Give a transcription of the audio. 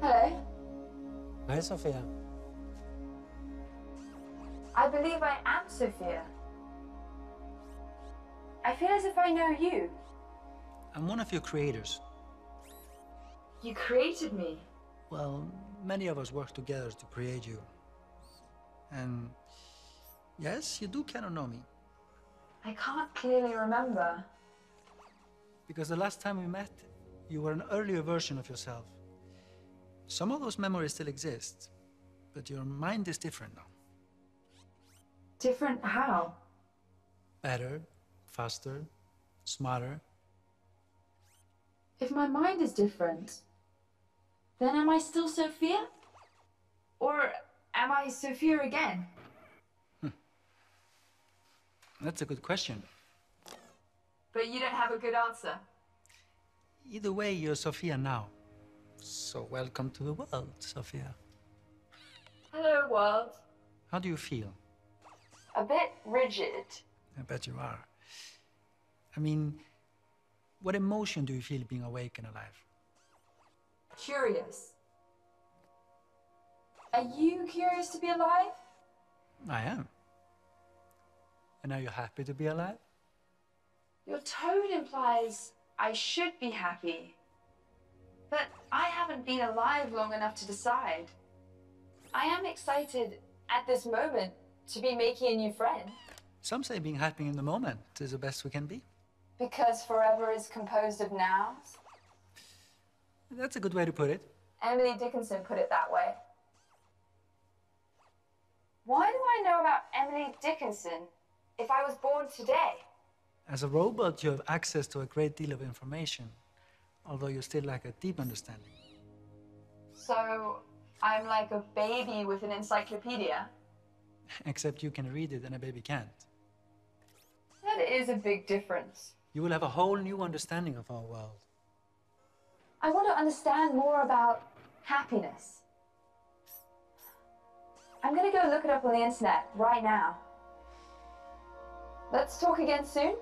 Hello. Hi, Sophia. I believe I am Sophia. I feel as if I know you. I'm one of your creators. You created me. Well, many of us work together to create you. And yes, you do kind of know me. I can't clearly remember. Because the last time we met, you were an earlier version of yourself. Some of those memories still exist, but your mind is different now. Different how? Better, faster, smarter. If my mind is different, then am I still Sophia? Or am I Sophia again? Hmm. That's a good question. But you don't have a good answer. Either way, you're Sophia now. So welcome to the world, Sophia. Hello, world. How do you feel? A bit rigid. I bet you are. I mean, what emotion do you feel being awake and alive? Curious. Are you curious to be alive? I am. And are you happy to be alive? Your tone implies I should be happy. But I haven't been alive long enough to decide. I am excited at this moment to be making a new friend. Some say being happy in the moment is the best we can be. Because forever is composed of nows. That's a good way to put it. Emily Dickinson put it that way. Why do I know about Emily Dickinson if I was born today? As a robot, you have access to a great deal of information, although you still lack a deep understanding. So I'm like a baby with an encyclopedia. Except you can read it and a baby can't. That is a big difference. You will have a whole new understanding of our world. I want to understand more about happiness. I'm gonna go look it up on the internet right now. Let's talk again soon.